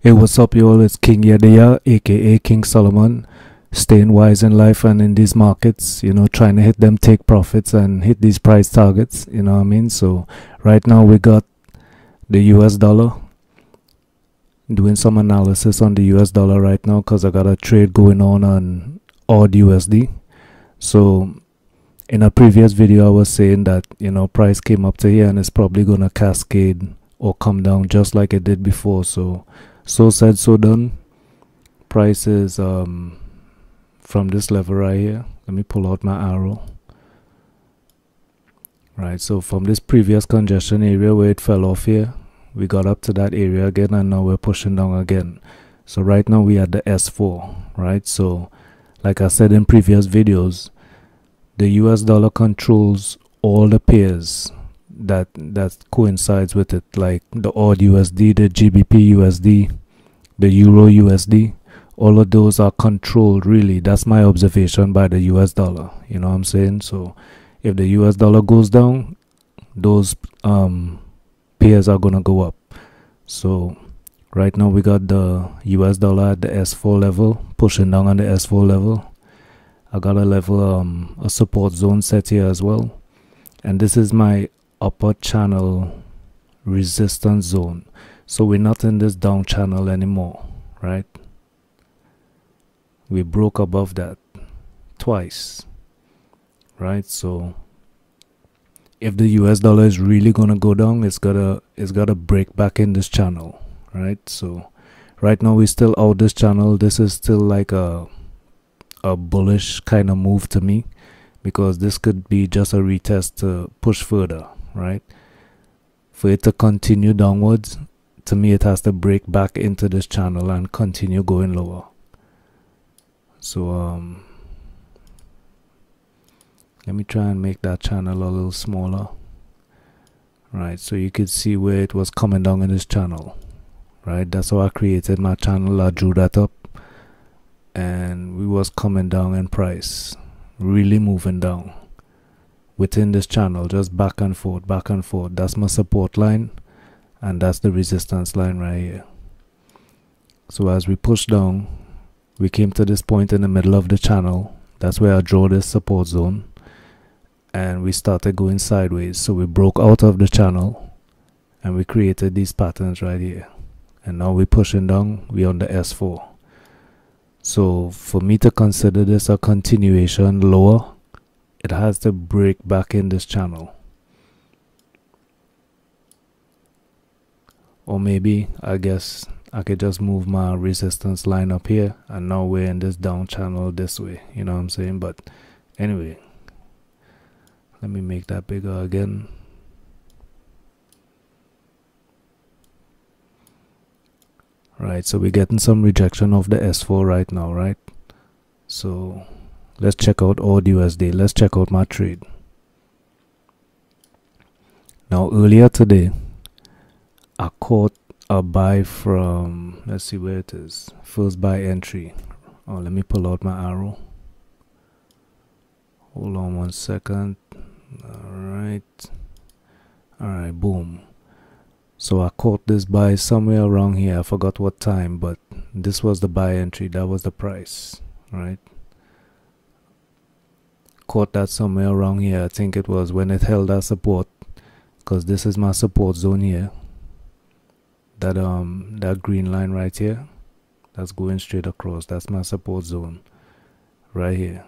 Hey, what's up, y'all? It's King Yedaya, aka King Solomon. Staying wise in life and in these markets, you know, trying to hit them, take profits, and hit these price targets. You know what I mean? So, right now we got the US dollar. Doing some analysis on the US dollar right now because I got a trade going on on AUD USD. So, in a previous video, I was saying that you know price came up to here and it's probably gonna cascade or come down just like it did before. So, so said, so done. Price is um from this level right here. Let me pull out my arrow. Right, so from this previous congestion area where it fell off here, we got up to that area again and now we're pushing down again. So right now we are the S4, right? So like I said in previous videos, the US dollar controls all the pairs that that coincides with it like the AUD USD, the GBP USD, the Euro USD all of those are controlled really. That's my observation by the US dollar you know what I'm saying? So if the US dollar goes down those um pairs are gonna go up. So right now we got the US dollar at the S4 level pushing down on the S4 level. I got a level um a support zone set here as well. And this is my upper channel resistance zone. So we're not in this down channel anymore right? We broke above that twice right? So if the US dollar is really gonna go down it's gotta it's gotta break back in this channel right? So right now we still out this channel. This is still like a a bullish kind of move to me because this could be just a retest to push further right? For it to continue downwards to me it has to break back into this channel and continue going lower. So um let me try and make that channel a little smaller right? So you could see where it was coming down in this channel right? That's how I created my channel. I drew that up and we was coming down in price really moving down within this channel just back and forth back and forth. That's my support line and that's the resistance line right here. So as we push down we came to this point in the middle of the channel. That's where I draw this support zone. And we started going sideways. So we broke out of the channel and we created these patterns right here. And now we're pushing down. We on the S4 so for me to consider this a continuation lower it has to break back in this channel. Or maybe I guess I could just move my resistance line up here and now we're in this down channel this way you know what I'm saying? But anyway let me make that bigger again. Right so we're getting some rejection of the S4 right now right? So let's check out AUD USD let's check out my trade. Now earlier today I caught a buy from let's see where it is first buy entry. Oh let me pull out my arrow. Hold on one second. All right all right boom. So I caught this buy somewhere around here. I forgot what time but this was the buy entry. That was the price right caught that somewhere around here. I think it was when it held that support because this is my support zone here. That um that green line right here that's going straight across. That's my support zone right here.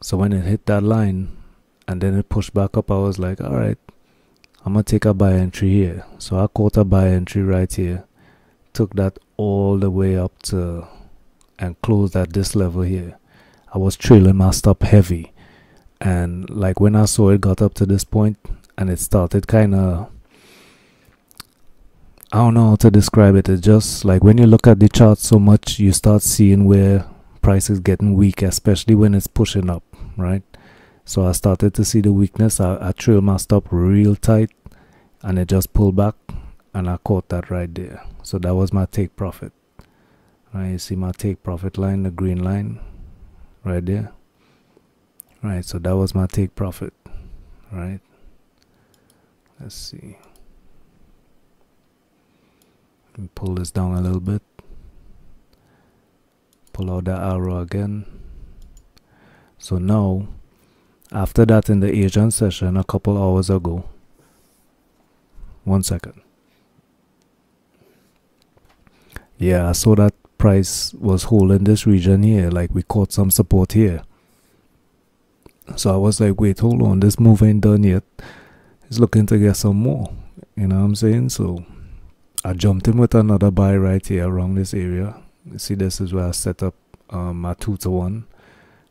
So when it hit that line and then it pushed back up I was like all right I'm gonna take a buy entry here. So I caught a buy entry right here took that all the way up to and closed at this level here I was trailing my stop heavy and like when I saw it got up to this point and it started kind of I don't know how to describe it. It's just like when you look at the chart so much, you start seeing where price is getting weak, especially when it's pushing up, right? So I started to see the weakness. I, I trailed my stop real tight and it just pulled back and I caught that right there. So that was my take profit. Right, you see my take profit line, the green line right there. Right, so that was my take profit. Right let's see pull this down a little bit pull out that arrow again so now after that in the Asian session a couple hours ago one second yeah I saw that price was holding this region here. Like we caught some support here. So I was like wait hold on. This move ain't done yet. It's looking to get some more. You know what I'm saying? So I jumped in with another buy right here around this area. You see this is where I set up um, my 2 to 1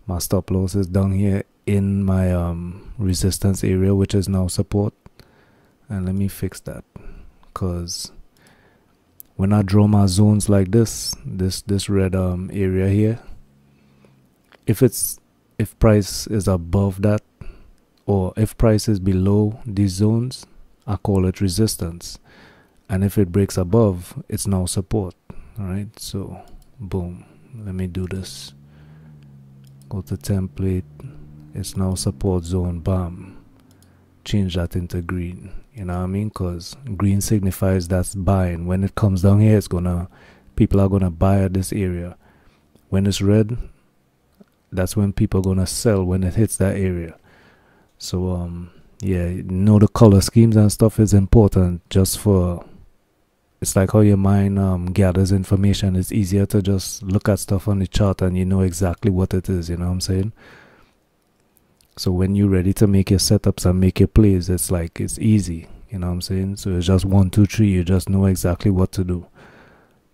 my stop loss is down here in my um, resistance area which is now support. And let me fix that because when I draw my zones like this this this red um, area here if it's if price is above that or if price is below these zones I call it resistance. And if it breaks above it's now support all right so boom let me do this. Go to template. It's now support zone bam change that into green you know what I mean because green signifies that's buying when it comes down here it's gonna people are gonna buy at this area when it's red that's when people are gonna sell when it hits that area so um yeah you know the color schemes and stuff is important just for it's like how your mind um, gathers information. It's easier to just look at stuff on the chart and you know exactly what it is, you know what I'm saying? So when you're ready to make your setups and make your plays, it's like it's easy, you know what I'm saying? So it's just one, two, three, you just know exactly what to do.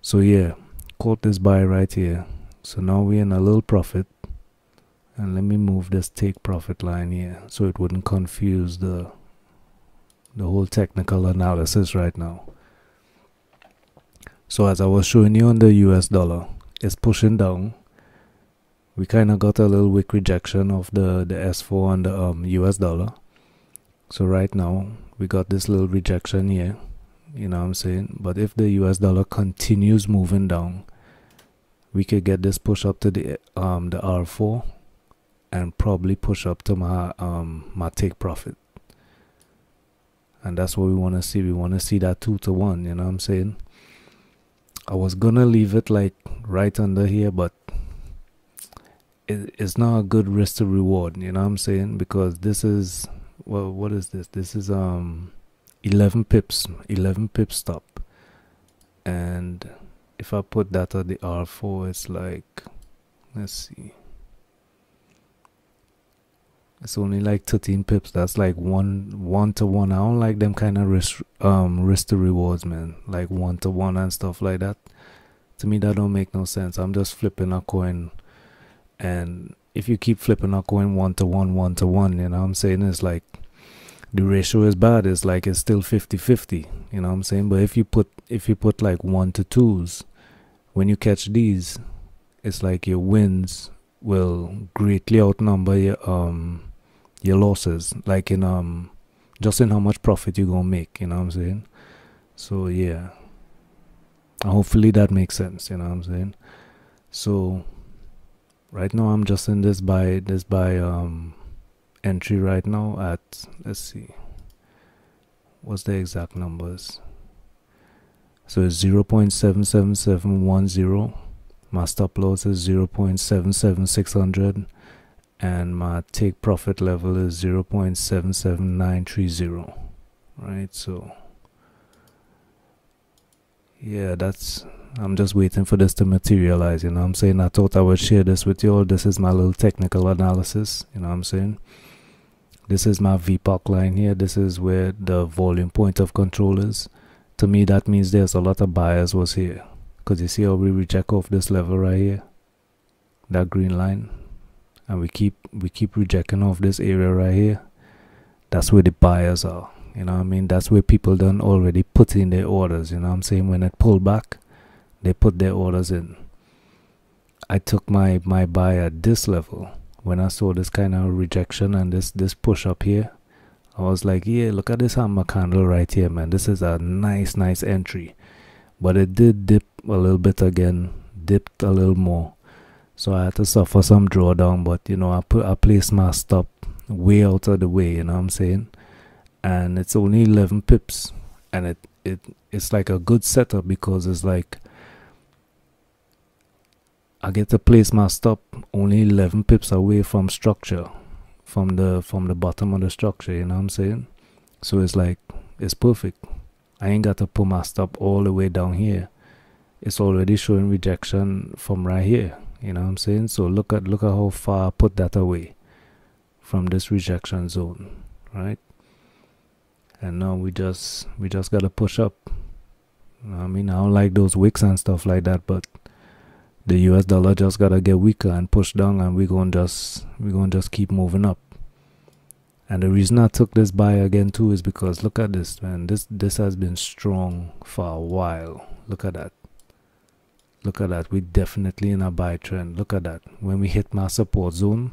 So yeah, caught this buy right here. So now we're in a little profit. And let me move this take profit line here so it wouldn't confuse the the whole technical analysis right now. So as I was showing you on the US dollar, it's pushing down. We kind of got a little weak rejection of the, the S4 on the um, US dollar. So right now, we got this little rejection here. You know what I'm saying? But if the US dollar continues moving down, we could get this push up to the um the R4 and probably push up to my um my take profit. And that's what we want to see. We want to see that 2 to 1, you know what I'm saying? I was gonna leave it like right under here, but it, it's not a good risk to reward. You know what I'm saying? Because this is well, what is this? This is um, 11 pips, 11 pip stop, and if I put that at the R4, it's like, let's see. It's only like 13 pips. That's like one one to one. I don't like them kind of risk um risk to rewards, man. Like one to one and stuff like that. To me, that don't make no sense. I'm just flipping a coin, and if you keep flipping a coin one to one, one to one, you know what I'm saying? It's like the ratio is bad. It's like it's still 50-50. You know what I'm saying? But if you put if you put like one to twos, when you catch these, it's like your wins will greatly outnumber your um your losses like in um just in how much profit you're gonna make you know what i'm saying so yeah hopefully that makes sense you know what i'm saying so right now i'm just in this buy this buy um entry right now at let's see. What's the exact numbers? So it's 0 0.77710 my stop loss is 0 0.77600 and my take profit level is 0 0.77930 right so yeah that's I'm just waiting for this to materialize you know I'm saying? I thought I would share this with you all this is my little technical analysis you know I'm saying? This is my VPOC line here. This is where the volume point of control is. To me that means there's a lot of buyers was here. Because you see how we reject off this level right here? That green line. And we keep we keep rejecting off this area right here. That's where the buyers are you know i mean? That's where people done already put in their orders you know i'm saying? When it pulled back they put their orders in. I took my my buy at this level. When i saw this kind of rejection and this this push up here i was like yeah look at this hammer candle right here man. This is a nice nice entry. But it did dip a little bit again dipped a little more. So I had to suffer some drawdown, but you know, I put I placed my stop way out of the way, you know what I'm saying? And it's only 11 pips. And it it it's like a good setup because it's like I get to place my stop only 11 pips away from structure from the from the bottom of the structure you know what I'm saying? So it's like it's perfect. I ain't got to put my stop all the way down here. It's already showing rejection from right here you know what I'm saying? So look at look at how far I put that away from this rejection zone right and now we just we just gotta push up. I mean I don't like those wicks and stuff like that but the US dollar just gotta get weaker and push down and we're gonna just we're gonna just keep moving up. And the reason I took this buy again too is because look at this man. This this has been strong for a while. Look at that. Look at that. We're definitely in a buy trend. Look at that. When we hit my support zone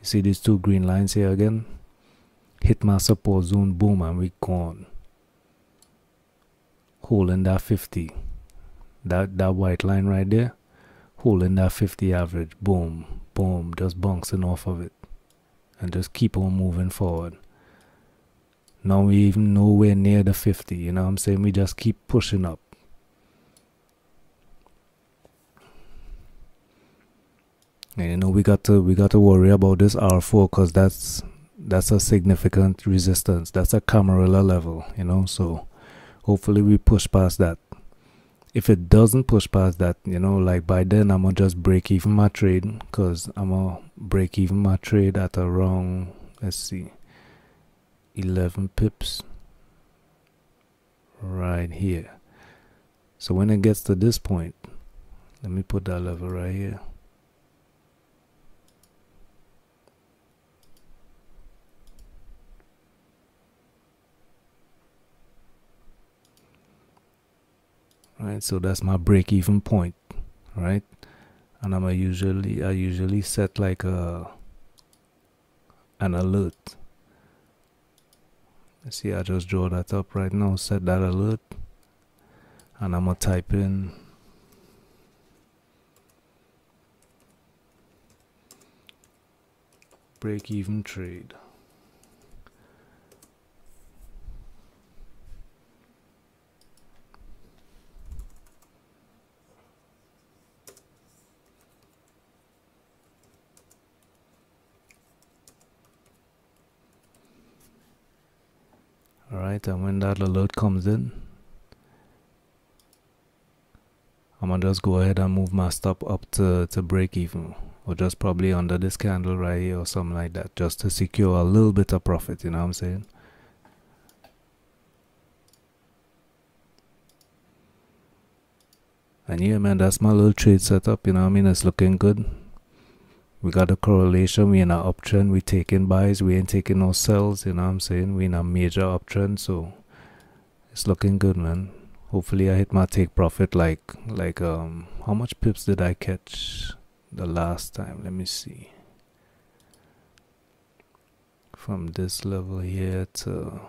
you see these two green lines here again hit my support zone boom and we gone holding that 50 that that white line right there holding that 50 average boom boom just bouncing off of it. And just keep on moving forward. Now we even nowhere near the 50 you know what i'm saying? We just keep pushing up. And you know we got to we got to worry about this r4 because that's that's a significant resistance that's a camarilla level you know so hopefully we push past that if it doesn't push past that, you know, like by then I'm gonna just break even my trade because I'm gonna break even my trade at around, let's see, 11 pips right here. So when it gets to this point, let me put that level right here. Right? So that's my break even point right? And I'm a usually I usually set like a an alert. See I just draw that up right now set that alert and I'm gonna type in break even trade Alright, and when that alert comes in, I'm gonna just go ahead and move my stop up to, to break even or just probably under this candle right here or something like that just to secure a little bit of profit you know what I'm saying? And yeah man that's my little trade setup you know I mean? It's looking good we got a correlation we in an uptrend we taking buys we ain't taking no sells you know what i'm saying? We in a major uptrend so it's looking good man. Hopefully i hit my take profit like like um how much pips did i catch the last time? Let me see. From this level here to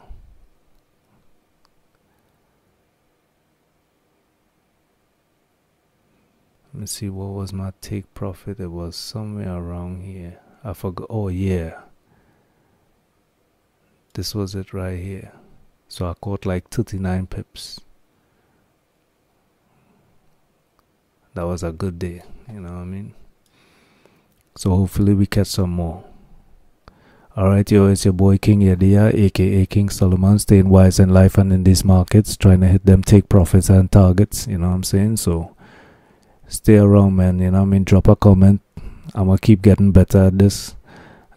let me see what was my take profit. It was somewhere around here. I forgot oh yeah. This was it right here. So I caught like 39 pips. That was a good day you know what I mean? So hopefully we catch some more. Alright, yo, it's your boy King Yadia, aka King Solomon, staying wise in life and in these markets, trying to hit them take profits and targets, you know what I'm saying? So, stay around man you know i mean? Drop a comment. I'm gonna keep getting better at this.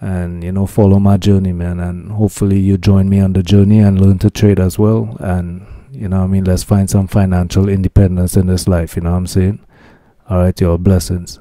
And you know follow my journey man. And hopefully you join me on the journey and learn to trade as well. And you know i mean? Let's find some financial independence in this life you know what i'm saying? All right your blessings